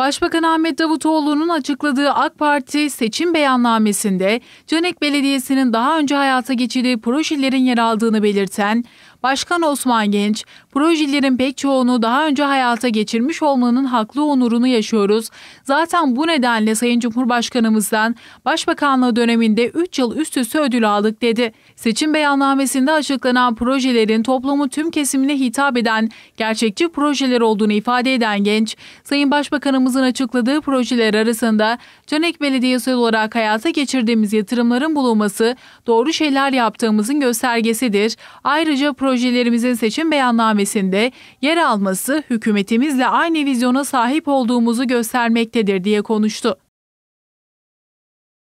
Başbakan Ahmet Davutoğlu'nun açıkladığı AK Parti seçim beyannamesinde Canek Belediyesi'nin daha önce hayata geçirdiği projelerin yer aldığını belirten Başkan Osman Genç, projelerin pek çoğunu daha önce hayata geçirmiş olmanın haklı onurunu yaşıyoruz. Zaten bu nedenle Sayın Cumhurbaşkanımızdan Başbakanlığı döneminde 3 yıl üst üste ödül aldık dedi. Seçim beyannamesinde açıklanan projelerin toplumu tüm kesimine hitap eden gerçekçi projeler olduğunu ifade eden Genç, Sayın Başbakanımızın açıkladığı projeler arasında Canek Belediyesi olarak hayata geçirdiğimiz yatırımların bulunması doğru şeyler yaptığımızın göstergesidir. Ayrıca proje projelerimizin seçim beyannamesinde yer alması hükümetimizle aynı vizyona sahip olduğumuzu göstermektedir diye konuştu.